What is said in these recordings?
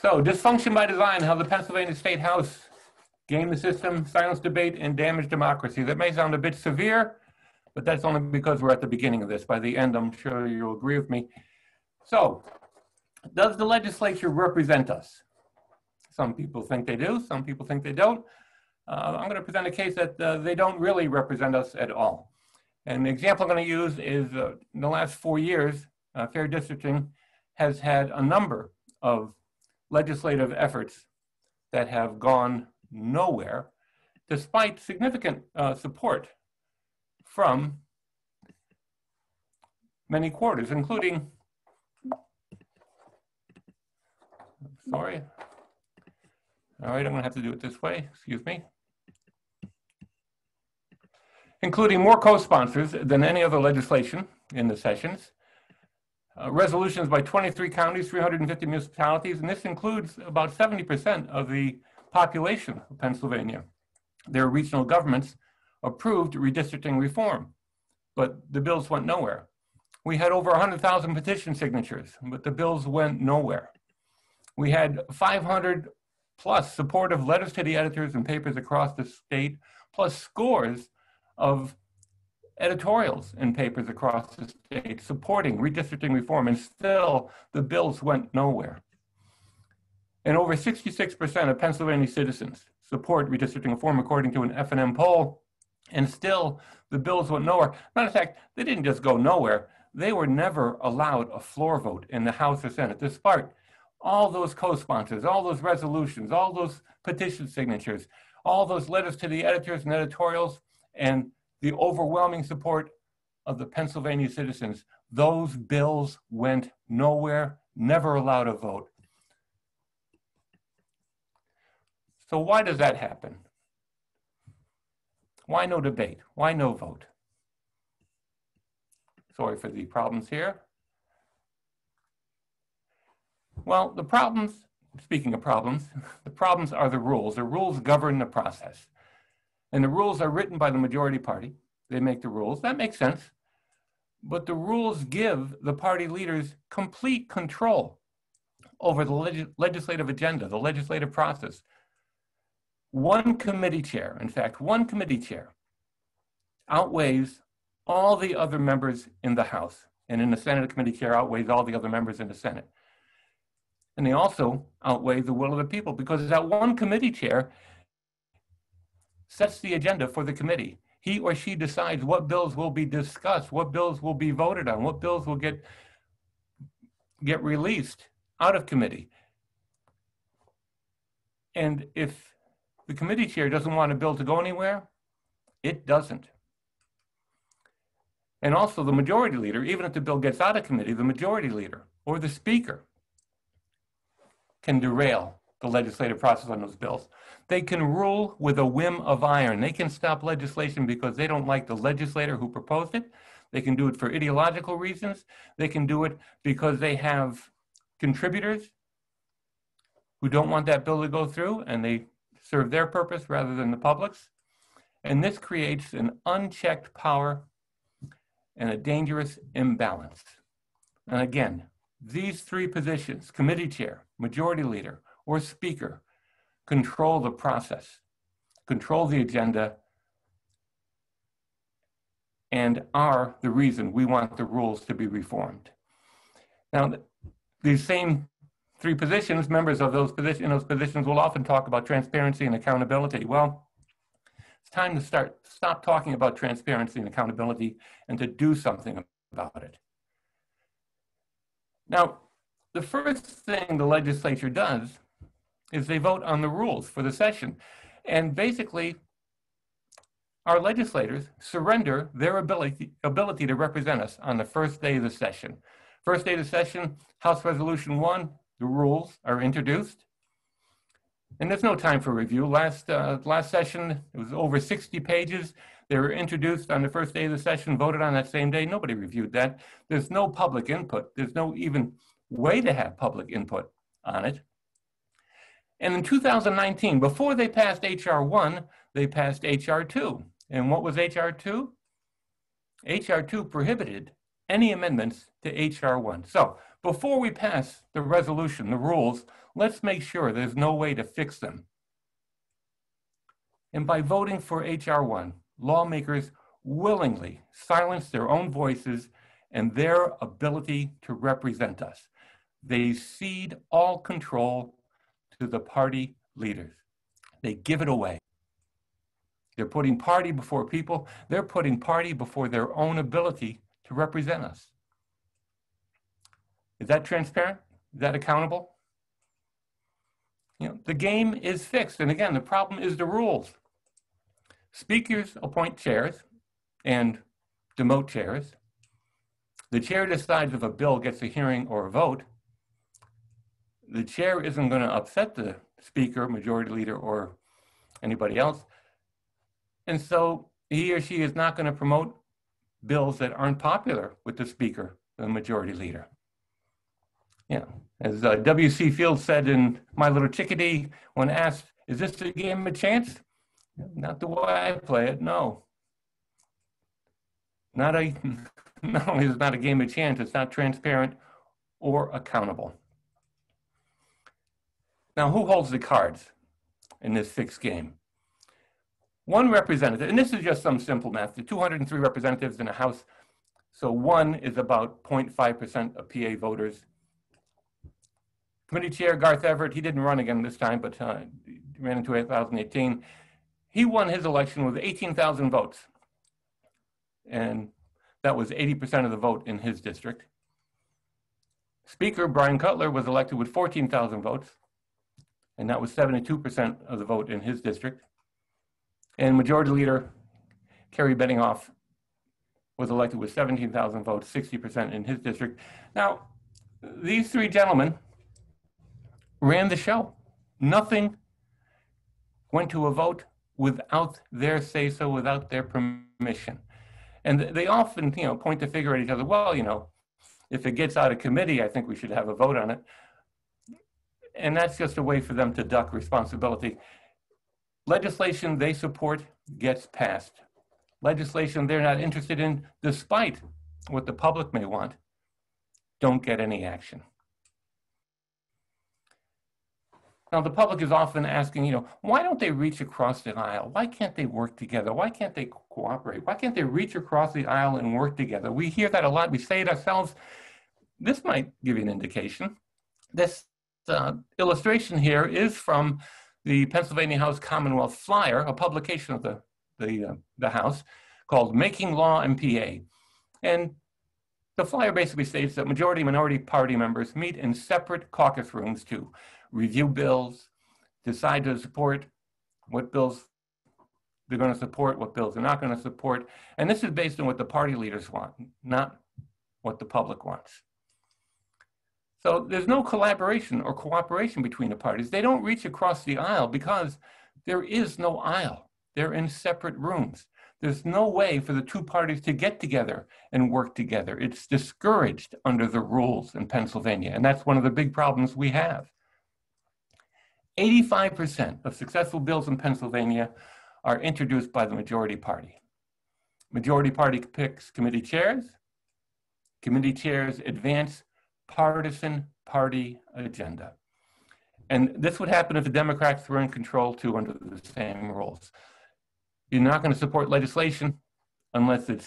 So dysfunction by design, how the Pennsylvania State House game the system, silence debate, and damage democracy. That may sound a bit severe, but that's only because we're at the beginning of this. By the end, I'm sure you'll agree with me. So, does the legislature represent us? Some people think they do, some people think they don't. Uh, I'm going to present a case that uh, they don't really represent us at all. And the example I'm going to use is uh, in the last four years, uh, fair districting has had a number of legislative efforts that have gone nowhere, despite significant uh, support from many quarters, including, sorry. All right, I'm gonna have to do it this way, excuse me. Including more co-sponsors than any other legislation in the sessions. Uh, resolutions by 23 counties, 350 municipalities, and this includes about 70% of the population of Pennsylvania. Their regional governments approved redistricting reform, but the bills went nowhere. We had over 100,000 petition signatures, but the bills went nowhere. We had 500 plus supportive letters to the editors and papers across the state, plus scores of editorials in papers across the state supporting redistricting reform, and still the bills went nowhere. And over 66% of Pennsylvania citizens support redistricting reform, according to an F&M poll, and still the bills went nowhere. Matter of fact, they didn't just go nowhere, they were never allowed a floor vote in the House or Senate, despite all those co-sponsors, all those resolutions, all those petition signatures, all those letters to the editors and editorials, and the overwhelming support of the Pennsylvania citizens, those bills went nowhere, never allowed a vote. So why does that happen? Why no debate? Why no vote? Sorry for the problems here. Well, the problems, speaking of problems, the problems are the rules. The rules govern the process. And the rules are written by the majority party. They make the rules. That makes sense. But the rules give the party leaders complete control over the leg legislative agenda, the legislative process. One committee chair, in fact, one committee chair outweighs all the other members in the House. And in the Senate, a committee chair outweighs all the other members in the Senate. And they also outweigh the will of the people because that one committee chair sets the agenda for the committee. He or she decides what bills will be discussed, what bills will be voted on, what bills will get, get released out of committee. And if the committee chair doesn't want a bill to go anywhere, it doesn't. And also the majority leader, even if the bill gets out of committee, the majority leader or the speaker can derail the legislative process on those bills. They can rule with a whim of iron. They can stop legislation because they don't like the legislator who proposed it. They can do it for ideological reasons. They can do it because they have contributors who don't want that bill to go through and they serve their purpose rather than the public's. And this creates an unchecked power and a dangerous imbalance. And again, these three positions, committee chair, majority leader, or speaker, control the process, control the agenda, and are the reason we want the rules to be reformed. Now, these same three positions, members of those positions, in those positions will often talk about transparency and accountability. Well, it's time to start, stop talking about transparency and accountability and to do something about it. Now, the first thing the legislature does is they vote on the rules for the session. And basically, our legislators surrender their ability, ability to represent us on the first day of the session. First day of the session, House Resolution 1, the rules are introduced. And there's no time for review. Last, uh, last session, it was over 60 pages. They were introduced on the first day of the session, voted on that same day. Nobody reviewed that. There's no public input. There's no even way to have public input on it. And in 2019, before they passed HR 1, they passed HR 2. And what was HR 2? HR 2 prohibited any amendments to HR 1. So before we pass the resolution, the rules, Let's make sure there's no way to fix them. And by voting for H.R. 1, lawmakers willingly silence their own voices and their ability to represent us. They cede all control to the party leaders. They give it away. They're putting party before people. They're putting party before their own ability to represent us. Is that transparent? Is that accountable? You know, the game is fixed. And again, the problem is the rules. Speakers appoint chairs and demote chairs. The chair decides if a bill gets a hearing or a vote. The chair isn't going to upset the speaker, majority leader, or anybody else. And so he or she is not going to promote bills that aren't popular with the speaker, the majority leader. Yeah, as uh, W.C. Fields said in My Little Chickadee, when asked, is this a game of chance? Not the way I play it, no. Not a, not only is it not a game of chance, it's not transparent or accountable. Now, who holds the cards in this fixed game? One representative, and this is just some simple math, the 203 representatives in a House, so one is about 0.5% of PA voters. Committee Chair Garth Everett, he didn't run again this time, but uh, ran in 2018. He won his election with 18,000 votes. And that was 80% of the vote in his district. Speaker Bryan Cutler was elected with 14,000 votes, and that was 72% of the vote in his district. And Majority Leader Kerry Benninghoff was elected with 17,000 votes, 60% in his district. Now, these three gentlemen ran the show. Nothing went to a vote without their say so, without their permission. And they often, you know, point the finger at each other. Well, you know, if it gets out of committee, I think we should have a vote on it. And that's just a way for them to duck responsibility. Legislation they support gets passed. Legislation they're not interested in, despite what the public may want, don't get any action. Now, the public is often asking, you know, why don't they reach across the aisle? Why can't they work together? Why can't they cooperate? Why can't they reach across the aisle and work together? We hear that a lot. We say it ourselves. This might give you an indication. This uh, illustration here is from the Pennsylvania House Commonwealth Flyer, a publication of the, the, uh, the House called Making Law MPA. And the flyer basically states that majority minority party members meet in separate caucus rooms to review bills, decide to support what bills they're going to support, what bills they're not going to support. And this is based on what the party leaders want, not what the public wants. So there's no collaboration or cooperation between the parties. They don't reach across the aisle because there is no aisle. They're in separate rooms. There's no way for the two parties to get together and work together. It's discouraged under the rules in Pennsylvania. And that's one of the big problems we have. 85% of successful bills in Pennsylvania are introduced by the majority party. Majority party picks committee chairs. Committee chairs advance partisan party agenda. And this would happen if the Democrats were in control too under the same rules. You're not going to support legislation unless it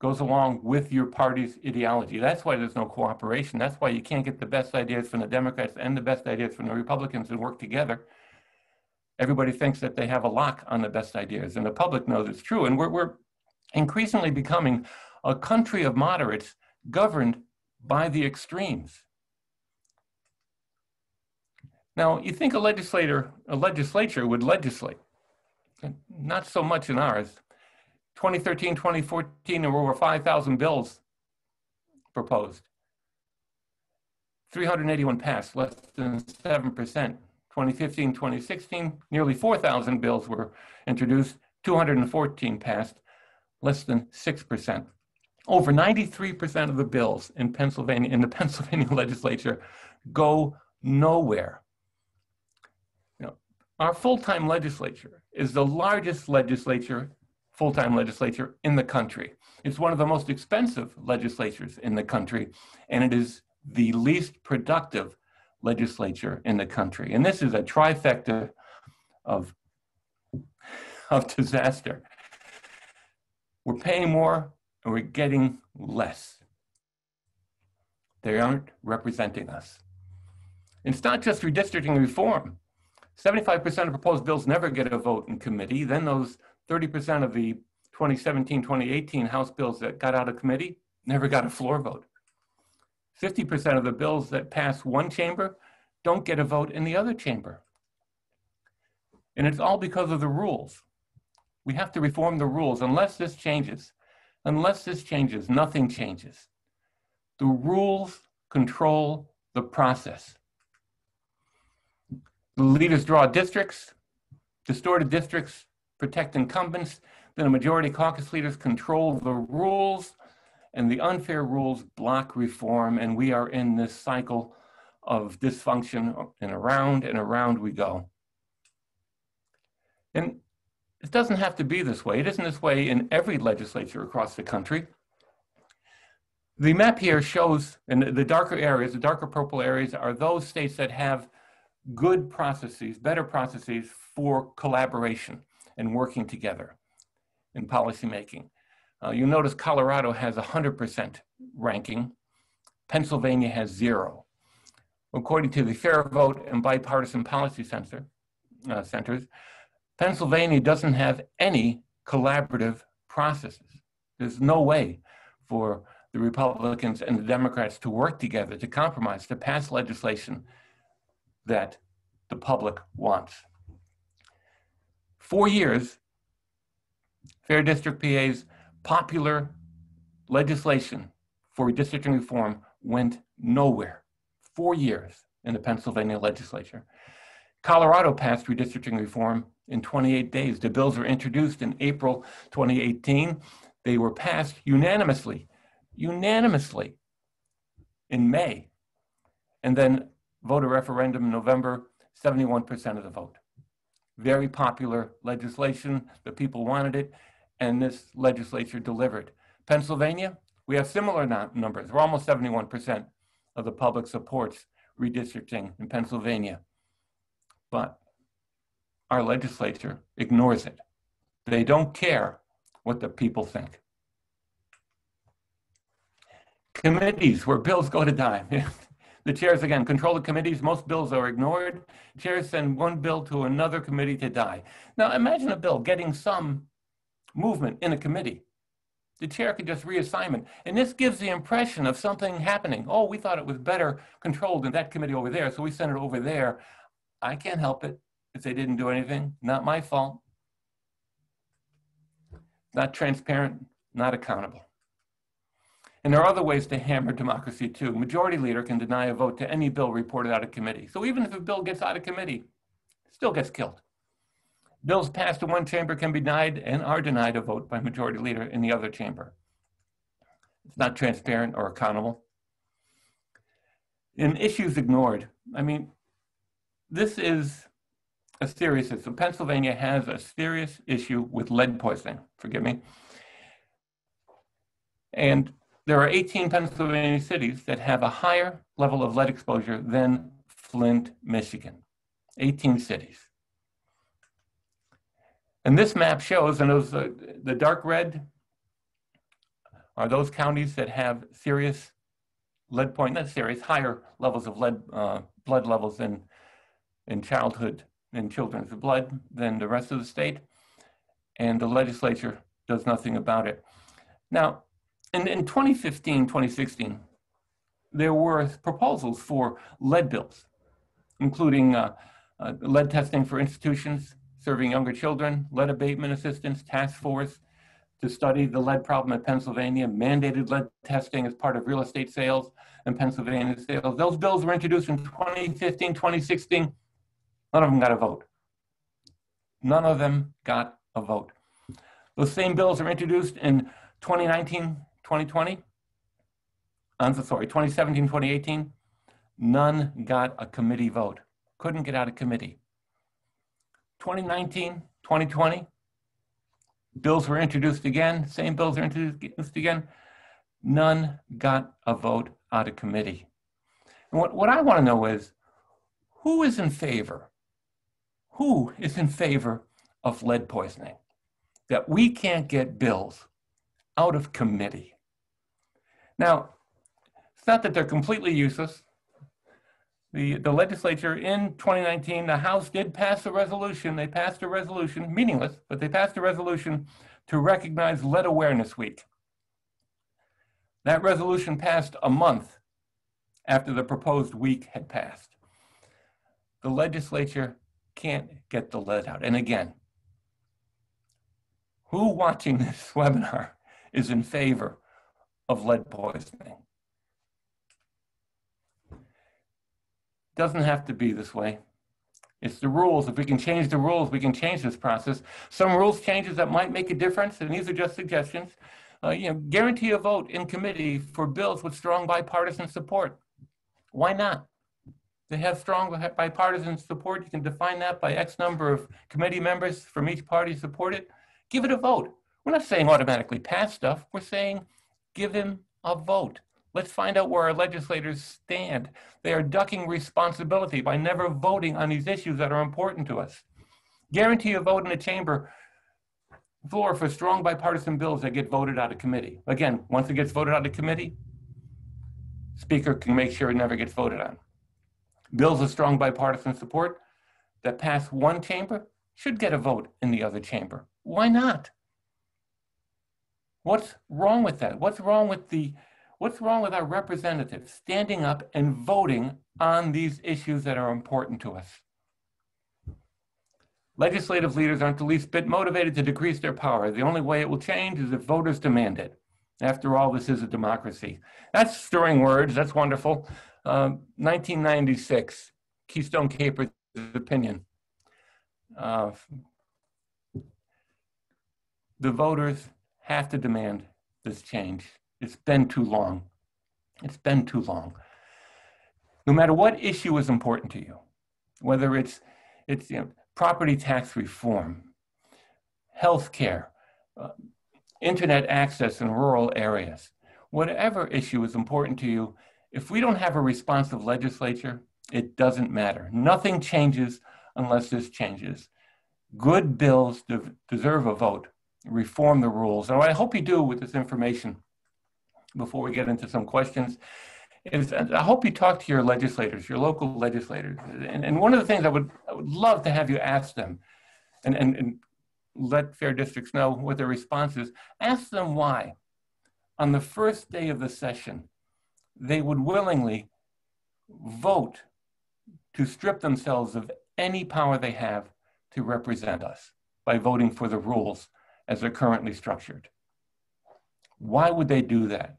goes along with your party's ideology. That's why there's no cooperation. That's why you can't get the best ideas from the Democrats and the best ideas from the Republicans and work together. Everybody thinks that they have a lock on the best ideas, and the public knows it's true. And we're, we're increasingly becoming a country of moderates governed by the extremes. Now, you think a legislator, a legislature would legislate. Not so much in ours. 2013, 2014, there were over 5,000 bills proposed. 381 passed, less than 7%. 2015, 2016, nearly 4,000 bills were introduced, 214 passed, less than 6%. Over 93% of the bills in Pennsylvania, in the Pennsylvania legislature, go nowhere. You know, our full-time legislature is the largest legislature full-time legislature in the country. It's one of the most expensive legislatures in the country, and it is the least productive legislature in the country. And this is a trifecta of, of disaster. We're paying more and we're getting less. They aren't representing us. It's not just redistricting reform. 75% of proposed bills never get a vote in committee. Then those 30% of the 2017 2018 House bills that got out of committee never got a floor vote. 50% of the bills that pass one chamber don't get a vote in the other chamber. And it's all because of the rules. We have to reform the rules. Unless this changes, unless this changes, nothing changes. The rules control the process. The leaders draw districts, distorted districts protect incumbents, then the majority caucus leaders control the rules, and the unfair rules block reform, and we are in this cycle of dysfunction, and around and around we go. And it doesn't have to be this way. It isn't this way in every legislature across the country. The map here shows, and the darker areas, the darker purple areas, are those states that have good processes, better processes for collaboration and working together in policymaking. Uh, you'll notice Colorado has 100% ranking. Pennsylvania has zero. According to the Fair Vote and Bipartisan Policy Center, uh, Centers, Pennsylvania doesn't have any collaborative processes. There's no way for the Republicans and the Democrats to work together, to compromise, to pass legislation that the public wants. Four years, Fair District PA's popular legislation for redistricting reform went nowhere. Four years in the Pennsylvania legislature. Colorado passed redistricting reform in 28 days. The bills were introduced in April 2018. They were passed unanimously, unanimously in May. And then voter referendum in November, 71% of the vote. Very popular legislation. The people wanted it, and this legislature delivered. Pennsylvania, we have similar numbers. We're almost 71% of the public supports redistricting in Pennsylvania. But our legislature ignores it. They don't care what the people think. Committees where bills go to die. the chairs, again, control the committees. Most bills are ignored. Chairs send one bill to another committee to die. Now, imagine a bill getting some movement in a committee. The chair could just reassignment. And this gives the impression of something happening. Oh, we thought it was better controlled in that committee over there, so we sent it over there. I can't help it if they didn't do anything. Not my fault. Not transparent, not accountable. And there are other ways to hammer democracy too. Majority leader can deny a vote to any bill reported out of committee. So even if a bill gets out of committee, still gets killed. Bills passed in one chamber can be denied and are denied a vote by majority leader in the other chamber. It's not transparent or accountable. And issues ignored, I mean, this is a serious issue. Pennsylvania has a serious issue with lead poisoning, forgive me. And there are 18 Pennsylvania cities that have a higher level of lead exposure than Flint, Michigan. 18 cities. And this map shows, and those, uh, the dark red are those counties that have serious lead point, not serious, higher levels of lead, uh, blood levels in, in childhood, in children's blood than the rest of the state. And the legislature does nothing about it. Now, in, in 2015, 2016, there were proposals for lead bills, including uh, uh, lead testing for institutions, serving younger children, lead abatement assistance task force to study the lead problem in Pennsylvania, mandated lead testing as part of real estate sales and Pennsylvania sales. Those bills were introduced in 2015, 2016. None of them got a vote. None of them got a vote. Those same bills are introduced in 2019, 2020. I'm sorry, 2017, 2018. None got a committee vote. Couldn't get out of committee. 2019, 2020, bills were introduced again, same bills are introduced again. None got a vote out of committee. And what, what I want to know is who is in favor? Who is in favor of lead poisoning? That we can't get bills out of committee. Now, it's not that they're completely useless. The, the legislature in 2019, the House did pass a resolution. They passed a resolution, meaningless, but they passed a resolution to recognize Lead Awareness Week. That resolution passed a month after the proposed week had passed. The legislature can't get the lead out. And again, who watching this webinar is in favor of lead poisoning? Doesn't have to be this way. It's the rules. If we can change the rules, we can change this process. Some rules changes that might make a difference, and these are just suggestions. Uh, you know, guarantee a vote in committee for bills with strong bipartisan support. Why not? They have strong bipartisan support. You can define that by X number of committee members from each party support it. Give it a vote. We're not saying automatically pass stuff. We're saying give him a vote. Let's find out where our legislators stand. They are ducking responsibility by never voting on these issues that are important to us. Guarantee a vote in the chamber floor for strong bipartisan bills that get voted out of committee. Again, once it gets voted out of committee, Speaker can make sure it never gets voted on. Bills of strong bipartisan support that pass one chamber should get a vote in the other chamber. Why not? What's wrong with that? What's wrong with the What's wrong with our representatives standing up and voting on these issues that are important to us? Legislative leaders aren't the least bit motivated to decrease their power. The only way it will change is if voters demand it. After all, this is a democracy. That's stirring words. That's wonderful. Uh, 1996, Keystone Capers opinion. Uh, the voters have to demand this change. It's been too long. It's been too long. No matter what issue is important to you, whether it's, it's you know, property tax reform, health care, uh, internet access in rural areas, whatever issue is important to you, if we don't have a responsive legislature, it doesn't matter. Nothing changes unless this changes. Good bills de- deserve a vote. Reform the rules. And what I hope you do with this information before we get into some questions is I hope you talk to your legislators, your local legislators. And, and one of the things I would, I would love to have you ask them and, and, and let fair districts know what their response is. Ask them why, on the first day of the session, they would willingly vote to strip themselves of any power they have to represent us by voting for the rules as they're currently structured. Why would they do that?